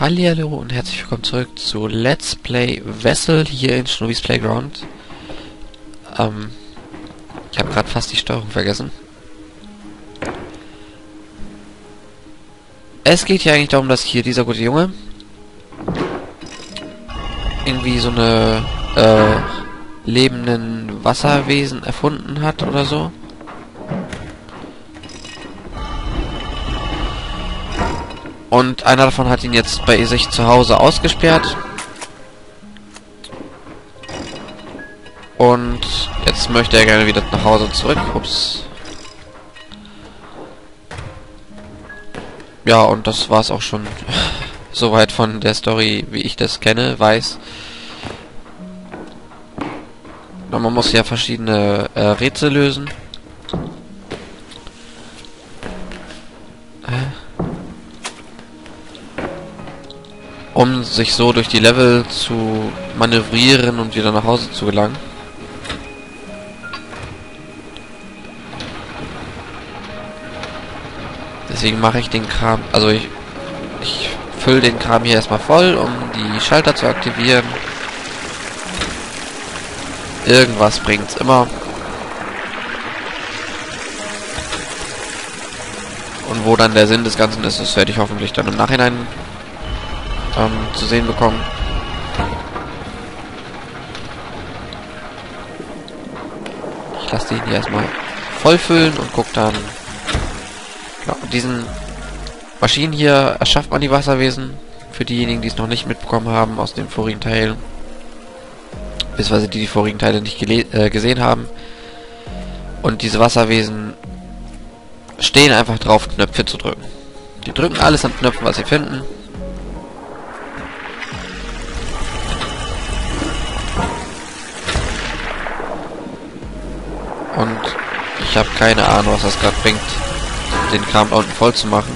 Hallihallo und herzlich willkommen zurück zu Let's Play Vessel hier in Schnubis Playground. Ähm, ich habe gerade fast die Steuerung vergessen. Es geht hier eigentlich darum, dass hier dieser gute Junge irgendwie so eine äh, lebenden Wasserwesen erfunden hat oder so. Und einer davon hat ihn jetzt bei sich zu Hause ausgesperrt. Und jetzt möchte er gerne wieder nach Hause zurück. Ups. Ja, und das war's auch schon soweit von der Story, wie ich das kenne, weiß. Na, man muss ja verschiedene äh, Rätsel lösen. Um sich so durch die Level zu manövrieren und wieder nach Hause zu gelangen. Deswegen mache ich den Kram, also ich, ich fülle den Kram hier erstmal voll, um die Schalter zu aktivieren. Irgendwas bringt's immer. Und wo dann der Sinn des Ganzen ist, das werde ich hoffentlich dann im Nachhinein ähm, zu sehen bekommen. Ich lasse den hier erstmal vollfüllen und guck dann. Ja, diesen Maschinen hier erschafft man die Wasserwesen. Für diejenigen, die es noch nicht mitbekommen haben aus den vorigen Teilen. Beziehungsweise die die vorigen Teile nicht äh, gesehen haben. Und diese Wasserwesen stehen einfach drauf, Knöpfe zu drücken. Die drücken alles an Knöpfen, was sie finden. Und ich habe keine Ahnung, was das gerade bringt, den Kram unten voll zu machen.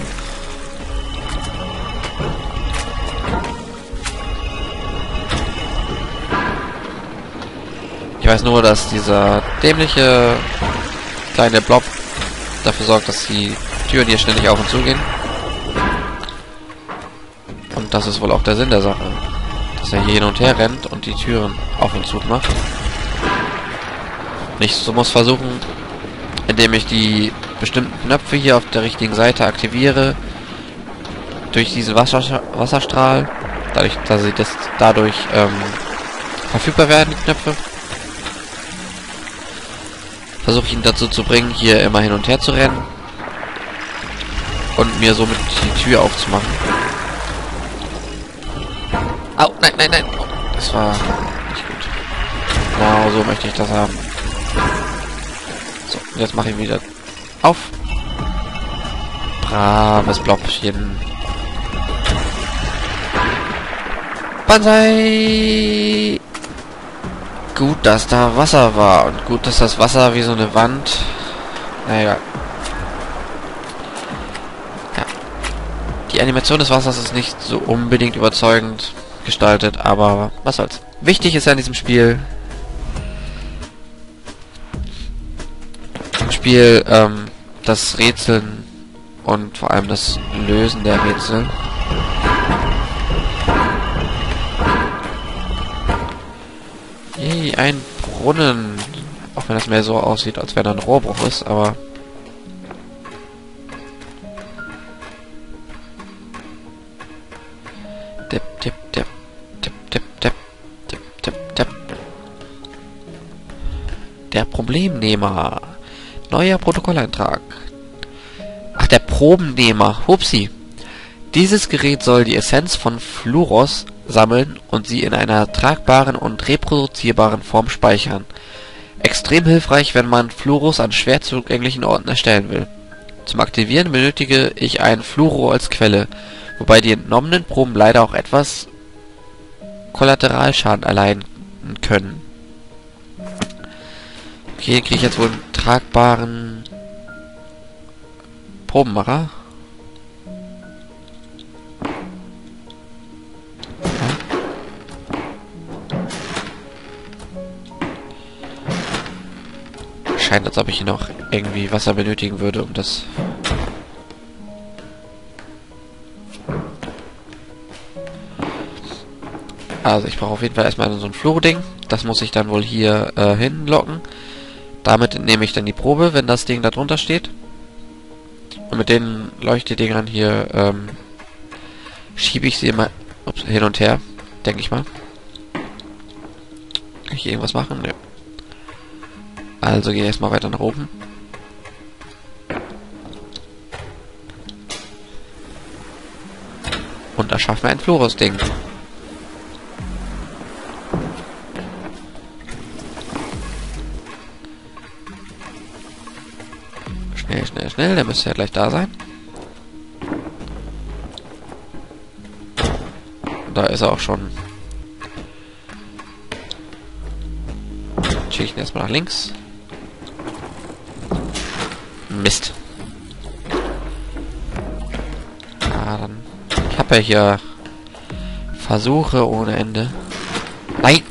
Ich weiß nur, dass dieser dämliche kleine Blob dafür sorgt, dass die Türen hier ständig auf und zu gehen. Und das ist wohl auch der Sinn der Sache. Dass er hier hin und her rennt und die Türen auf und zu macht. Ich so muss versuchen, indem ich die bestimmten Knöpfe hier auf der richtigen Seite aktiviere, durch diesen Wasser Wasserstrahl, dadurch, dass sie das dadurch ähm, verfügbar werden, die Knöpfe, versuche ich ihn dazu zu bringen, hier immer hin und her zu rennen und mir somit die Tür aufzumachen. Au, nein, nein, nein. Oh, das war nicht gut. Genau so möchte ich das haben. Jetzt mache ich wieder auf. Braves Blobchen. Banzai! Gut, dass da Wasser war. Und gut, dass das Wasser wie so eine Wand... Naja. Ja. Die Animation des Wassers ist nicht so unbedingt überzeugend gestaltet, aber was soll's. Wichtig ist ja in diesem Spiel, Spiel ähm, das Rätseln und vor allem das Lösen der Rätsel. Yay, ein Brunnen. Auch wenn das mehr so aussieht, als wenn da ein Rohrbruch ist, aber... Dip, dip, dip. Dip, dip, dip. Dip, dip, dip. Der Problemnehmer. Neuer Protokolleintrag. Ach, der Probennehmer. Hupsi. Dieses Gerät soll die Essenz von Fluoros sammeln und sie in einer tragbaren und reproduzierbaren Form speichern. Extrem hilfreich, wenn man Fluoros an schwer zugänglichen Orten erstellen will. Zum Aktivieren benötige ich ein Fluoro als Quelle, wobei die entnommenen Proben leider auch etwas Kollateralschaden erleiden können. Okay, kriege ich jetzt wohl tragbaren Probenmacher. Scheint, als ob ich hier noch irgendwie Wasser benötigen würde, um das Also ich brauche auf jeden Fall erstmal so ein Fluro-Ding. Das muss ich dann wohl hier äh, hinlocken. Damit nehme ich dann die Probe, wenn das Ding da drunter steht. Und mit den Leuchtedingern hier ähm, schiebe ich sie immer ups, hin und her, denke ich mal. Kann ich irgendwas machen? Ne. Also gehe ich erstmal weiter nach oben. Und da schaffen wir ein Florus-Ding. Schnell. Der müsste ja gleich da sein. Da ist er auch schon. Schichten erstmal nach links. Mist. Ah, dann. Ich habe ja hier Versuche ohne Ende. Nein!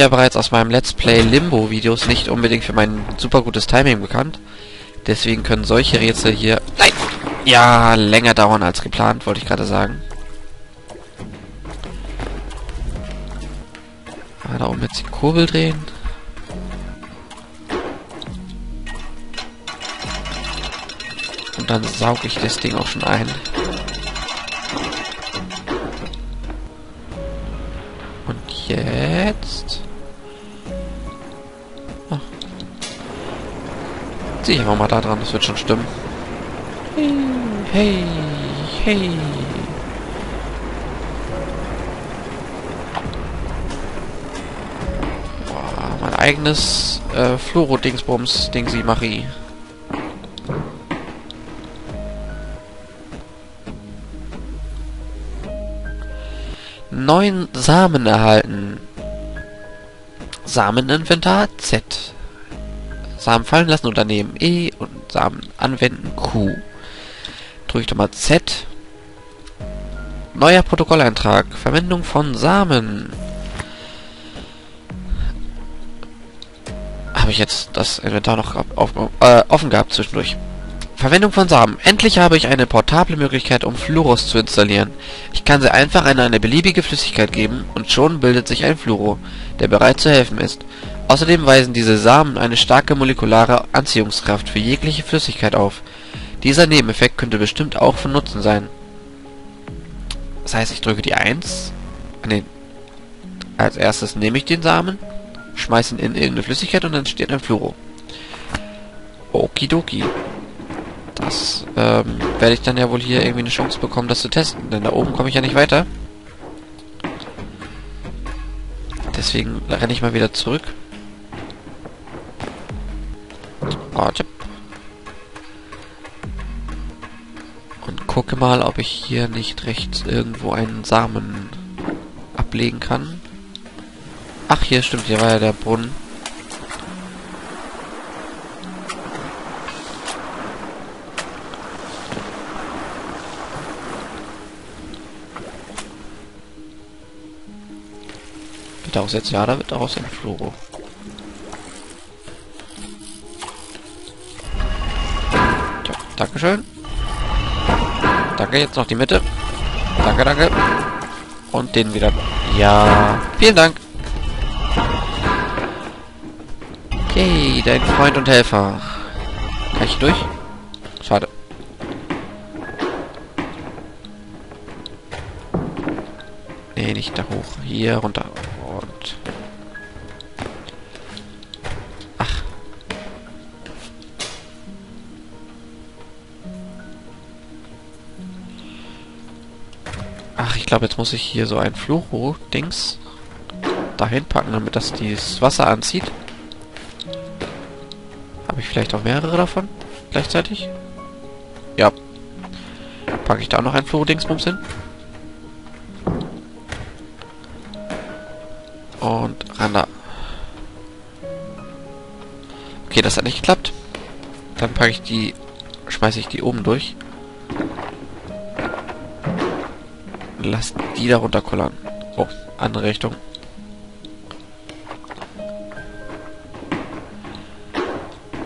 Ja bereits aus meinem Let's Play Limbo Videos nicht unbedingt für mein super gutes Timing bekannt. Deswegen können solche Rätsel hier... Nein! Ja, länger dauern als geplant, wollte ich gerade sagen. Ah, da oben jetzt die Kurbel drehen. Und dann sauge ich das Ding auch schon ein. jetzt? Zieh ich einfach mal da dran, das wird schon stimmen. Hey, hey, hey. Boah, mein eigenes äh, Fluoro-Dingsbums, Dingsi-Marie. neun Samen erhalten. Sameninventar Z. Samen fallen lassen unternehmen E und Samen anwenden Q. Drücke ich doch mal Z. Neuer Protokolleintrag. Verwendung von Samen. Habe ich jetzt das Inventar noch auf, äh, offen gehabt zwischendurch. Verwendung von Samen. Endlich habe ich eine portable Möglichkeit, um Fluoros zu installieren. Ich kann sie einfach in eine beliebige Flüssigkeit geben und schon bildet sich ein Fluoro, der bereit zu helfen ist. Außerdem weisen diese Samen eine starke molekulare Anziehungskraft für jegliche Flüssigkeit auf. Dieser Nebeneffekt könnte bestimmt auch von Nutzen sein. Das heißt, ich drücke die 1. Nee. Als erstes nehme ich den Samen, schmeiße ihn in irgendeine Flüssigkeit und dann steht ein Fluoro. Okidoki. Das ähm, werde ich dann ja wohl hier irgendwie eine Chance bekommen, das zu testen. Denn da oben komme ich ja nicht weiter. Deswegen renne ich mal wieder zurück. Warte. Und gucke mal, ob ich hier nicht rechts irgendwo einen Samen ablegen kann. Ach, hier stimmt, hier war ja der Brunnen. daraus jetzt? Ja, da wird daraus ein Fluoro. Dankeschön. Danke, jetzt noch die Mitte. Danke, danke. Und den wieder. Ja, vielen Dank. Okay, dein Freund und Helfer. Kann ich durch? Schade. Nee, nicht da hoch. Hier runter. Glaube, jetzt muss ich hier so ein Flucho-Dings dahin packen, damit das dieses Wasser anzieht. Habe ich vielleicht auch mehrere davon gleichzeitig? Ja. Packe ich da auch noch ein Flucho-Dingsbums hin? Und ran da. Okay, das hat nicht geklappt. Dann packe ich die, schmeiße ich die oben durch. Lass die da runterkullern. Oh, andere Richtung.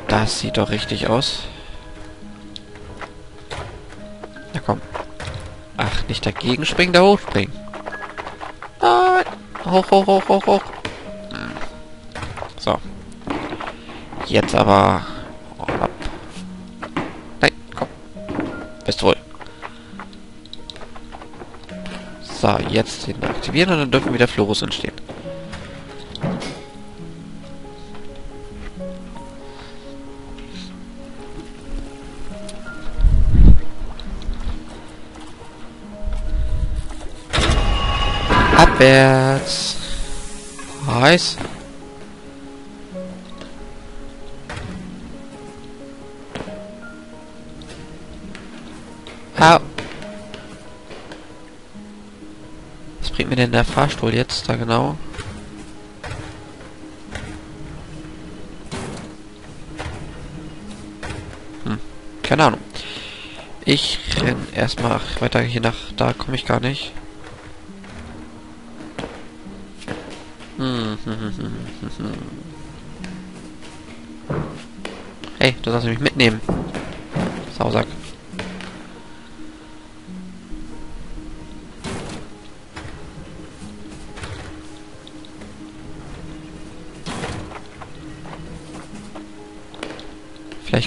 Das sieht doch richtig aus. Na komm. Ach, nicht dagegen springen, da hochspringen. Nein. Hoch, hoch, hoch, hoch, hoch. Hm. So. Jetzt aber... Ab. Nein, komm. Bist wohl. So, jetzt den aktivieren und dann dürfen wieder Florus entstehen. Abwärts. Heiß. Au. Mir denn der Fahrstuhl jetzt da genau? Hm, keine Ahnung. Ich renn erstmal weiter hier nach... Da komme ich gar nicht. Hey, du sollst mich mitnehmen. Sausack.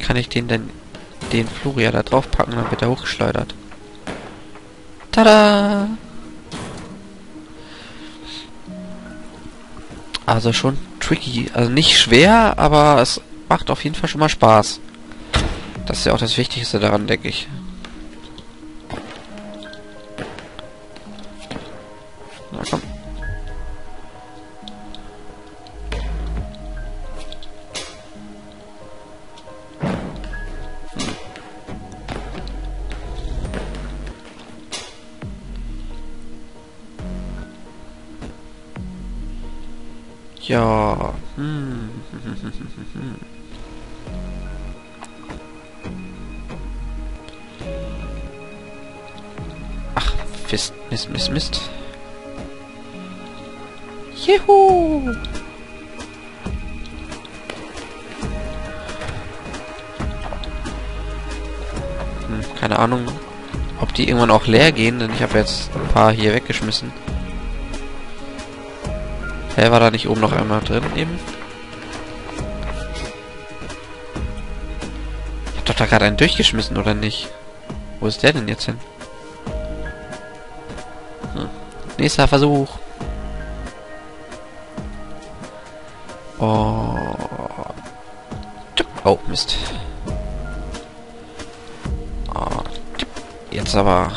Kann ich den denn den Fluria da drauf packen, dann wird er hochgeschleudert. Tada! Also schon tricky. Also nicht schwer, aber es macht auf jeden Fall schon mal Spaß. Das ist ja auch das Wichtigste daran, denke ich. Ja. Hm. Ach, Mist, Mist, Mist, Mist. Juhu! Hm, keine Ahnung, ob die irgendwann auch leer gehen, denn ich habe jetzt ein paar hier weggeschmissen. Hä, war da nicht oben noch einmal drin eben? Ich hab doch da gerade einen durchgeschmissen, oder nicht? Wo ist der denn jetzt hin? Hm. Nächster Versuch. Oh. Oh, Mist. Oh. Jetzt aber...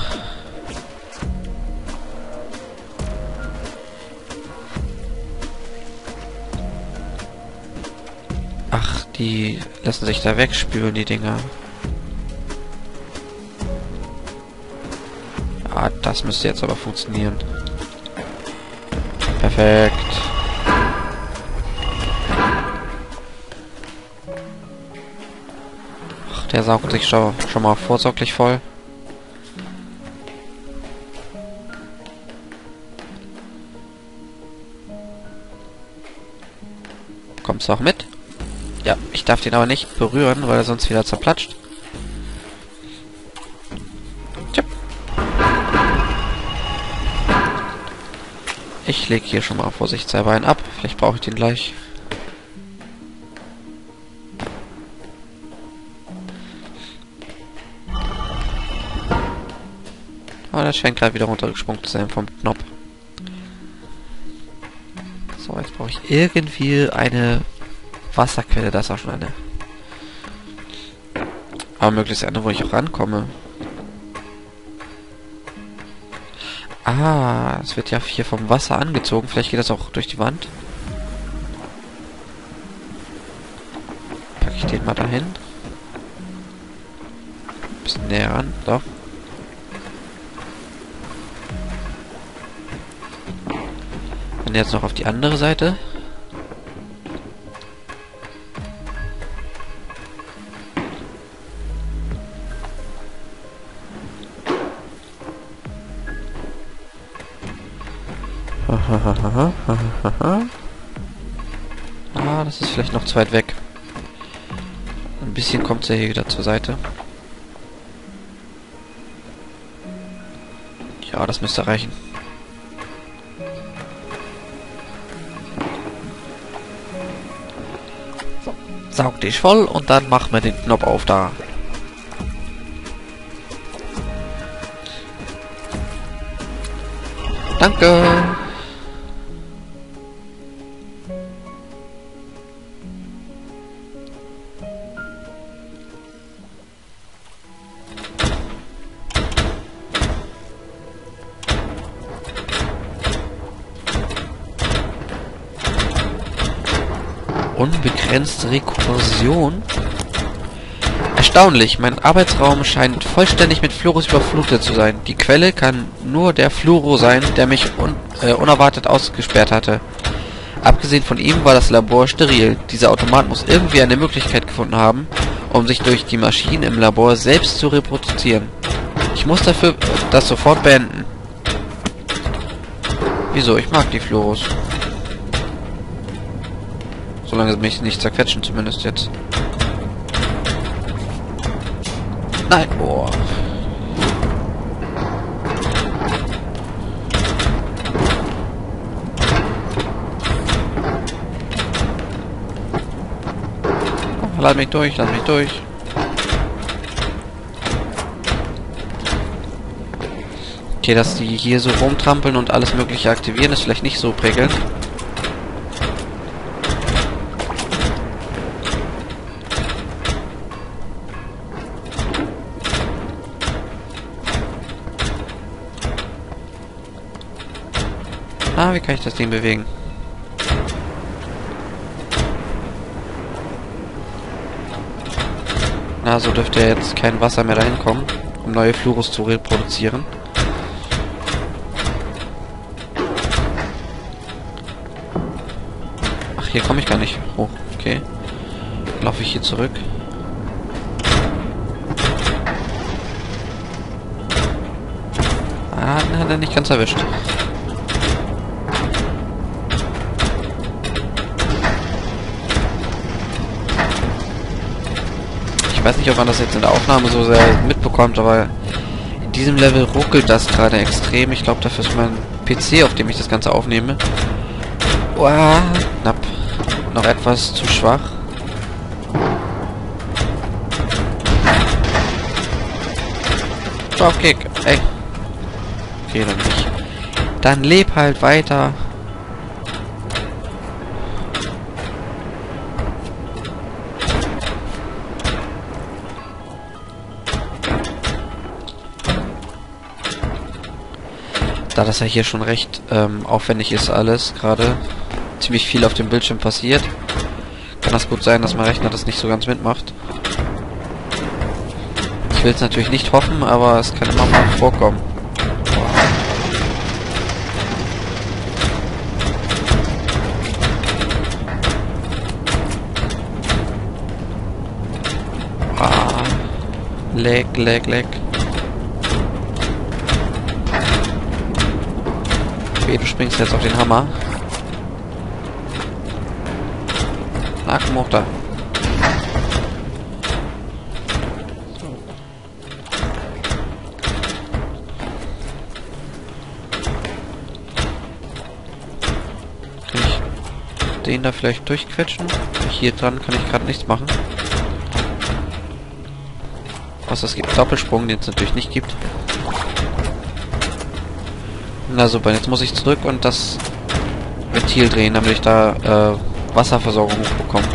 Die lassen sich da wegspülen, die Dinger. Ah, das müsste jetzt aber funktionieren. Perfekt. Ach, der saugt sich schon, schon mal vorsorglich voll. Kommst du auch mit? Ja, ich darf den aber nicht berühren, weil er sonst wieder zerplatscht. Tja. Ich lege hier schon mal vorsichtshalber einen ab. Vielleicht brauche ich den gleich. Aber der scheint gerade wieder runtergesprungen zu sein vom Knopf. So, jetzt brauche ich irgendwie eine Wasserquelle, das ist auch schon eine. Aber möglichst eine, wo ich auch rankomme. Ah, es wird ja hier vom Wasser angezogen. Vielleicht geht das auch durch die Wand. Packe ich den mal dahin. Bisschen näher ran, doch. Und jetzt noch auf die andere Seite. ah, das ist vielleicht noch zu weit weg. Ein bisschen kommt sie hier wieder zur Seite. Ja, das müsste reichen. Saug dich voll und dann machen wir den Knopf auf da. Danke. Rekursion? Erstaunlich, mein Arbeitsraum scheint vollständig mit Fluoros überflutet zu sein. Die Quelle kann nur der Fluoro sein, der mich un äh, unerwartet ausgesperrt hatte. Abgesehen von ihm war das Labor steril. Dieser Automat muss irgendwie eine Möglichkeit gefunden haben, um sich durch die Maschinen im Labor selbst zu reproduzieren. Ich muss dafür das sofort beenden. Wieso? Ich mag die Fluoros. Solange sie mich nicht zerquetschen, zumindest jetzt. Nein, boah. Lass mich durch, lass mich durch. Okay, dass die hier so rumtrampeln und alles mögliche aktivieren, ist vielleicht nicht so prickelnd. Ah, wie kann ich das Ding bewegen? Na, so dürfte jetzt kein Wasser mehr dahin kommen, um neue Fluros zu reproduzieren. Ach, hier komme ich gar nicht hoch. Okay. Laufe ich hier zurück. Ah, hat er nicht ganz erwischt. Weiß nicht, ob man das jetzt in der Aufnahme so sehr mitbekommt, aber in diesem Level ruckelt das gerade extrem. Ich glaube, dafür ist mein PC, auf dem ich das Ganze aufnehme, Uah, knapp noch etwas zu schwach. Dropkick, ey. Okay, dann nicht. Dann leb halt weiter. Da das ja hier schon recht ähm, aufwendig ist alles, gerade ziemlich viel auf dem Bildschirm passiert, kann das gut sein, dass mein Rechner das nicht so ganz mitmacht. Ich will es natürlich nicht hoffen, aber es kann immer mal vorkommen. Leg, leg, leg. Okay, du springst jetzt auf den Hammer. Na, komm hoch da. Kann ich den da vielleicht durchquetschen? Hier dran kann ich gerade nichts machen. Außer es gibt Doppelsprung, den es natürlich nicht gibt. Na super, jetzt muss ich zurück und das Ventil drehen, damit ich da äh, Wasserversorgung hochbekomme.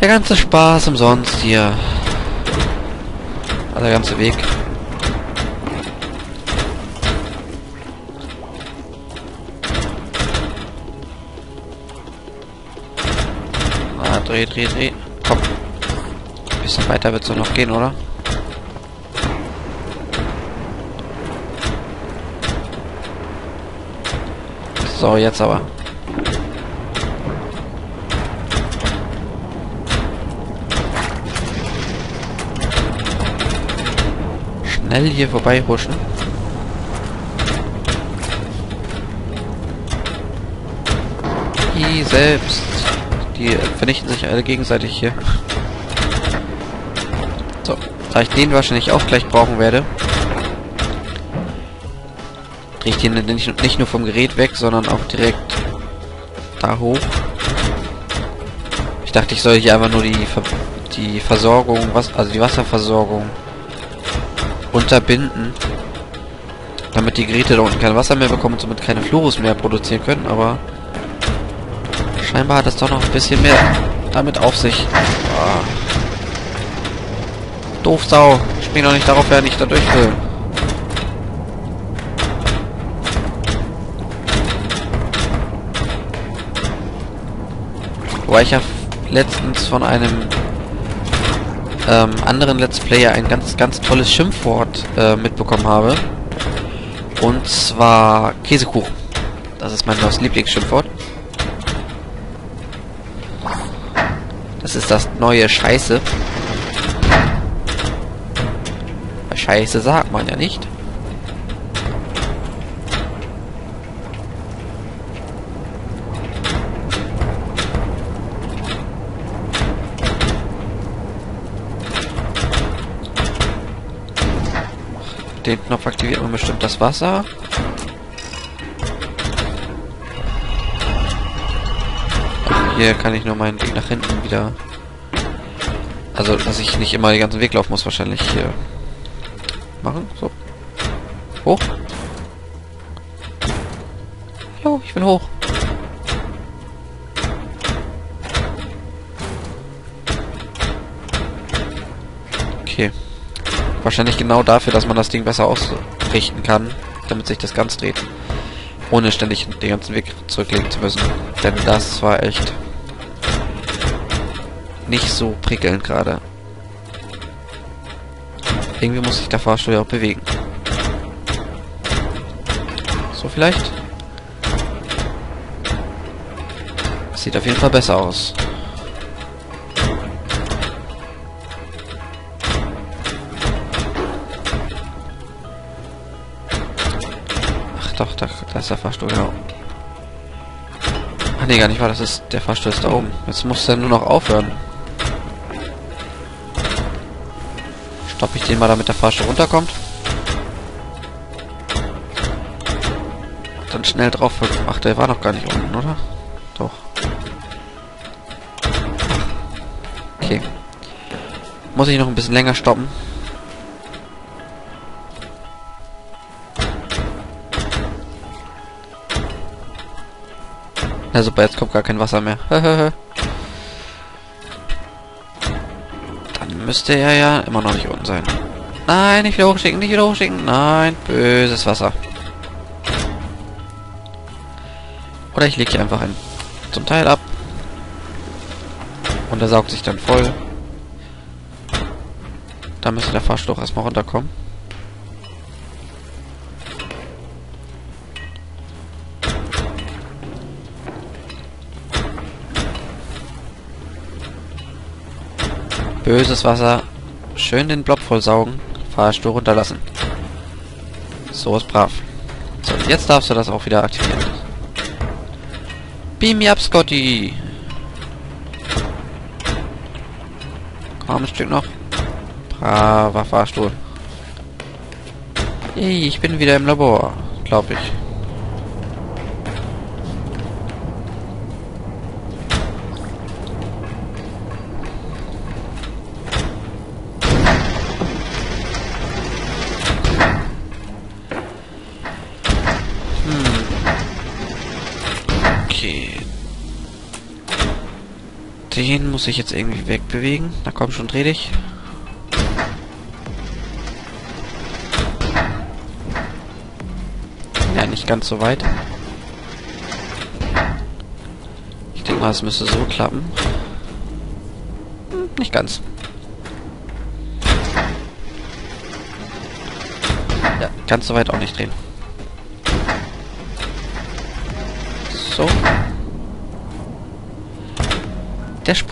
Der ganze Spaß umsonst hier. Der ganze Weg. Ah, dreh, dreh, dreh. Komm. Ein bisschen weiter wird es noch gehen, oder? So, jetzt aber. Schnell hier vorbei huschen. Die selbst. Die vernichten sich alle gegenseitig hier. So, da ich den wahrscheinlich auch gleich brauchen werde, ich den nicht, nicht nur vom Gerät weg, sondern auch direkt da hoch. Ich dachte, ich soll hier einfach nur die, Ver die Versorgung, was, also die Wasserversorgung unterbinden, damit die Geräte da unten kein Wasser mehr bekommen und somit keine Flurus mehr produzieren können, aber scheinbar hat es doch noch ein bisschen mehr damit auf sich. Oh. Doof Sau. Spring doch nicht darauf, wer nicht da durch will. Wobei ich ja letztens von einem ähm, anderen Let's Player ein ganz, ganz tolles Schimpfwort äh, mitbekommen habe. Und zwar Käsekuchen. Das ist mein neues Lieblingsschimpfwort. Das ist das neue Scheiße. Scheiße sagt man ja nicht. Den Knopf aktiviert man bestimmt das Wasser. Hier kann ich nur meinen Weg nach hinten wieder... Also, dass ich nicht immer den ganzen Weg laufen muss, wahrscheinlich hier machen. So. Hoch. Hallo, ich bin hoch. Wahrscheinlich genau dafür, dass man das Ding besser ausrichten kann, damit sich das ganz dreht. Ohne ständig den ganzen Weg zurücklegen zu müssen. Denn das war echt nicht so prickelnd gerade. Irgendwie muss sich der Fahrstuhl ja auch bewegen. So vielleicht? Sieht auf jeden Fall besser aus. Doch, da, da ist der Fahrstuhl, genau. Ach nee, gar nicht wahr, das ist der Fahrstuhl ist da oben. Jetzt muss er nur noch aufhören. Stoppe ich den mal, damit der Fahrstuhl runterkommt. Dann schnell drauf. Ach, der war noch gar nicht unten, oder? Doch. Okay. Muss ich noch ein bisschen länger stoppen. Ja super, jetzt kommt gar kein Wasser mehr. müsste er ja immer noch nicht unten sein. Nein, nicht wieder hochschicken, nicht wieder hochschicken. Nein, böses Wasser. Oder ich lege hier einfach ein zum Teil ab. Und er saugt sich dann voll. Da müsste der Fahrstuhl erstmal runterkommen. Böses Wasser. Schön den Blob vollsaugen. Fahrstuhl runterlassen. So ist brav. So, jetzt darfst du das auch wieder aktivieren. Beam me up, Scotty. Komm, ein Stück noch. Braver Fahrstuhl. Hey, ich bin wieder im Labor, glaube ich. Den muss ich jetzt irgendwie wegbewegen. Na komm schon, dreh dich. Ja, nicht ganz so weit. Ich denke mal, es müsste so klappen. Hm, nicht ganz. Ja, ganz so weit auch nicht drehen.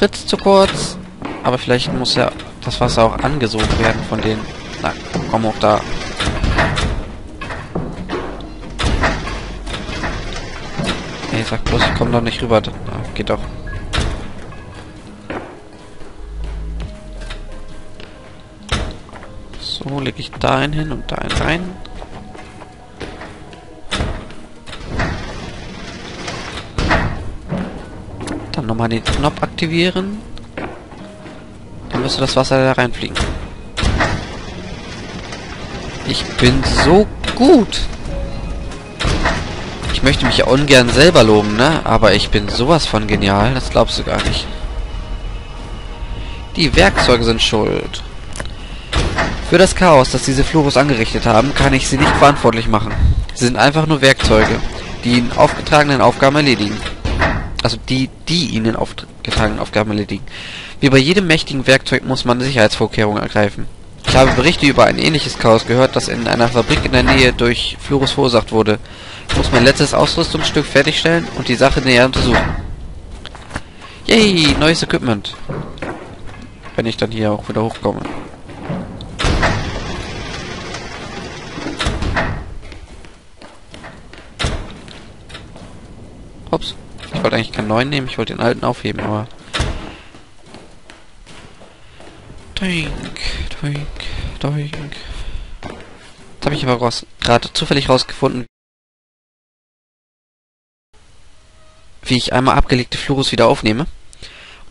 Tritt zu kurz. Aber vielleicht muss ja das Wasser auch angesogen werden von denen. Na, komm hoch da. Ey, sag bloß, ich komm doch nicht rüber. Na, geht doch. So, lege ich da einen hin und da einen rein. Dann nochmal den Knopf aktivieren. Dann müsste das Wasser da reinfliegen. Ich bin so gut. Ich möchte mich ja ungern selber loben, ne? Aber ich bin sowas von genial, das glaubst du gar nicht. Die Werkzeuge sind schuld. Für das Chaos, das diese Flurus angerichtet haben, kann ich sie nicht verantwortlich machen. Sie sind einfach nur Werkzeuge, die ihnen aufgetragenen Aufgaben erledigen. Also die, die ihnen aufgetragenen Aufgaben erledigen. Wie bei jedem mächtigen Werkzeug muss man Sicherheitsvorkehrungen ergreifen. Ich habe Berichte über ein ähnliches Chaos gehört, das in einer Fabrik in der Nähe durch Flurus verursacht wurde. Ich muss mein letztes Ausrüstungsstück fertigstellen und die Sache näher untersuchen. Yay, neues Equipment. Wenn ich dann hier auch wieder hochkomme. Ups. Ich wollte eigentlich keinen neuen nehmen, ich wollte den alten aufheben, aber... Doink, doink, doink. Jetzt habe ich aber gerade zufällig rausgefunden, wie ich einmal abgelegte Flurus wieder aufnehme.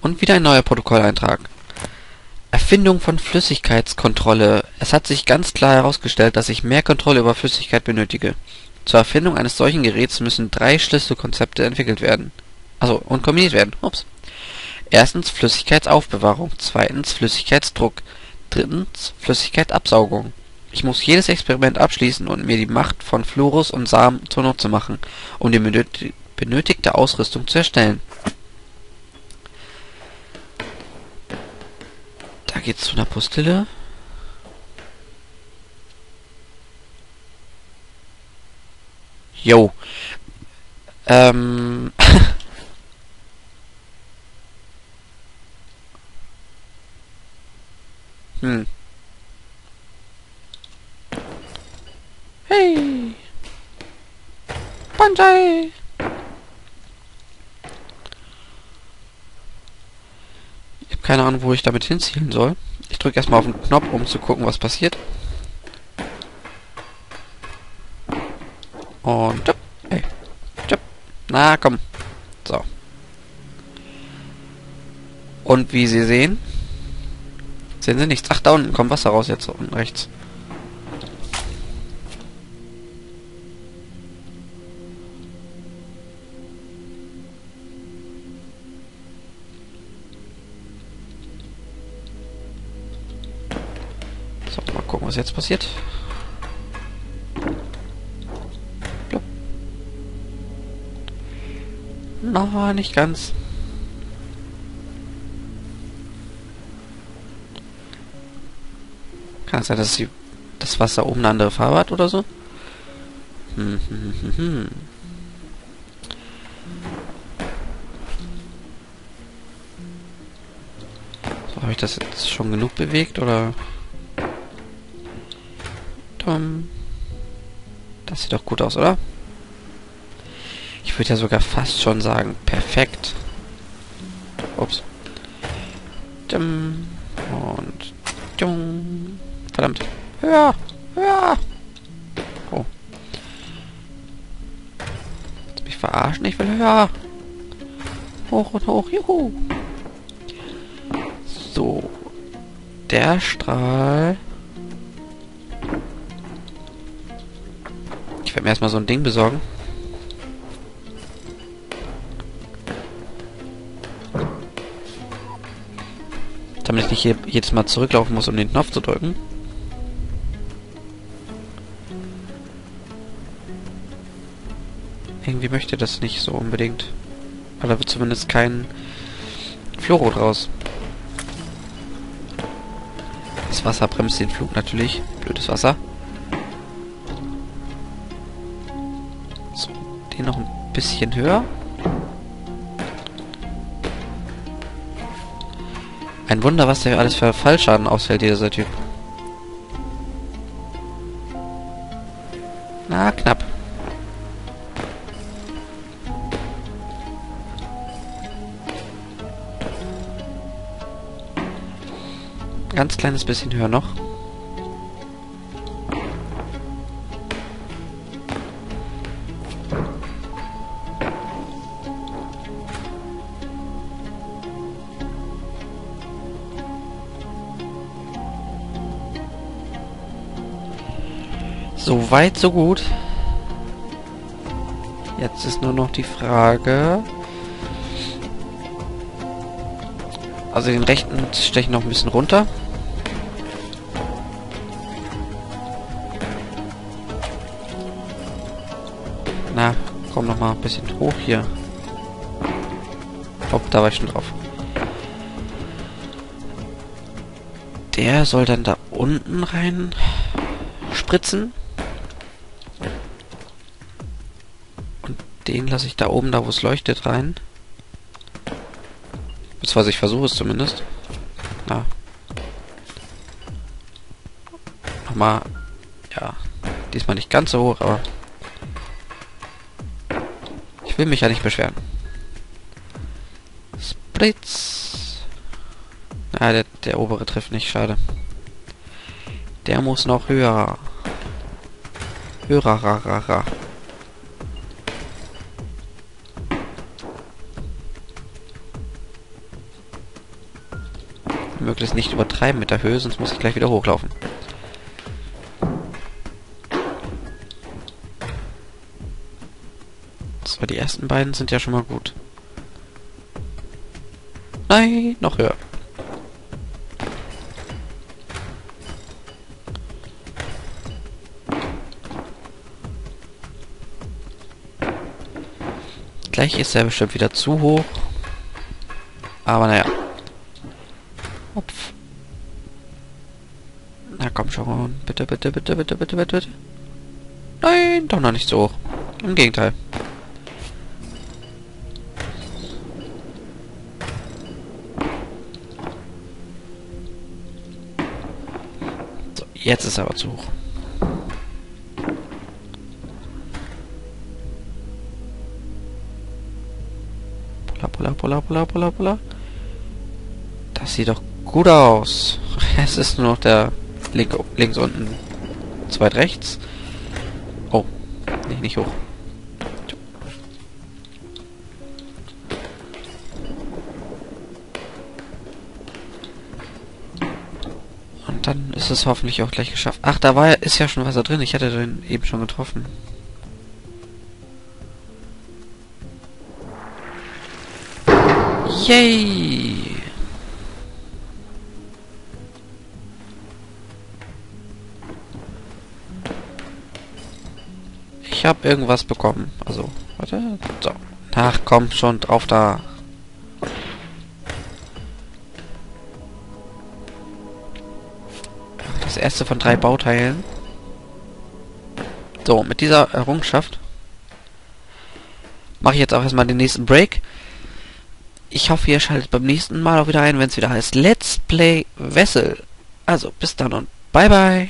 Und wieder ein neuer Protokolleintrag. Erfindung von Flüssigkeitskontrolle. Es hat sich ganz klar herausgestellt, dass ich mehr Kontrolle über Flüssigkeit benötige. Zur Erfindung eines solchen Geräts müssen drei Schlüsselkonzepte entwickelt werden. Also, und kombiniert werden. Ups. Erstens Flüssigkeitsaufbewahrung. Zweitens Flüssigkeitsdruck. Drittens Flüssigkeitabsaugung. Ich muss jedes Experiment abschließen und mir die Macht von Fluorus und Samen zunutze machen, um die benötigte Ausrüstung zu erstellen. Da geht's zu einer Postille. Jo. Ähm. hm. Hey. Banzai. Ich habe keine Ahnung, wo ich damit hinzielen soll. Ich drücke erstmal auf den Knopf, um zu gucken, was passiert. Und tschüpp. Ey. Tschüpp. Na, komm. So. Und wie Sie sehen, sehen Sie nichts. Ach, da unten kommt Wasser raus, jetzt unten rechts. So, mal gucken, was jetzt passiert. Na, nicht ganz. Kann es sein, dass die, das Wasser oben eine andere Farbe hat oder so? Hm, hm, hm, hm. So, habe ich das jetzt schon genug bewegt, oder? Tom. Das sieht doch gut aus, oder? Ich würde ja sogar fast schon sagen, perfekt. Ups. Und... Verdammt. Höher! Höher! Oh. Willst mich verarschen? Ich will höher! Hoch und hoch, juhu! So. Der Strahl... Ich werde mir erstmal so ein Ding besorgen. Damit ich nicht hier jedes Mal zurücklaufen muss, um den Knopf zu drücken. Irgendwie möchte das nicht so unbedingt. Aber da wird zumindest kein Fluoro draus. Das Wasser bremst den Flug natürlich. Blödes Wasser. So, den noch ein bisschen höher. Ein Wunder, was der alles für Fallschaden ausfällt, dieser Typ. ganz kleines bisschen höher noch. So weit, so gut. Jetzt ist nur noch die Frage... Also den rechten Stech noch ein bisschen runter. Na, komm noch mal ein bisschen hoch hier. Hopp, da war ich schon drauf. Der soll dann da unten rein spritzen. Und den lasse ich da oben, da wo es leuchtet, rein. Beziehungsweise ich versuche es zumindest. Na. Nochmal. Ja. Diesmal nicht ganz so hoch, aber... Ich will mich ja nicht beschweren. Spritz. Ah, der, der obere trifft nicht, schade. Der muss noch höher. Höher, ra. Möglichst nicht übertreiben mit der Höhe, sonst muss ich gleich wieder hochlaufen. So, die ersten beiden sind ja schon mal gut. Nein, noch höher. Gleich ist er bestimmt wieder zu hoch. Aber naja. Hopf. Na komm schon. Bitte, bitte, bitte, bitte, bitte, bitte, bitte. Nein, doch noch nicht so hoch. Im Gegenteil. Jetzt ist er aber zu hoch. Pulla, pulla, pulla, pulla, pulla. Das sieht doch gut aus. Es ist nur noch der Link, links unten. Zweit rechts. Oh. Nee, nicht hoch. Dann ist es hoffentlich auch gleich geschafft. Ach, da war ist ja schon Wasser drin. Ich hatte den eben schon getroffen. Yay! Ich habe irgendwas bekommen. Also, warte. So. Ach, komm schon drauf da. Erste von drei Bauteilen. So, mit dieser Errungenschaft mache ich jetzt auch erstmal den nächsten Break. Ich hoffe, ihr schaltet beim nächsten Mal auch wieder ein, wenn es wieder heißt Let's Play Vessel. Also, bis dann und bye bye.